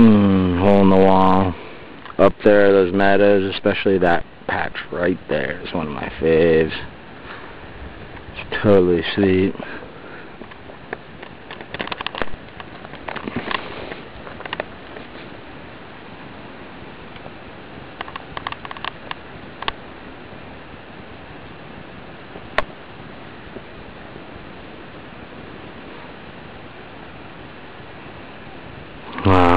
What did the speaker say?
Hmm, hole in the wall. Up there, those meadows, especially that patch right there is one of my faves. It's totally sweet.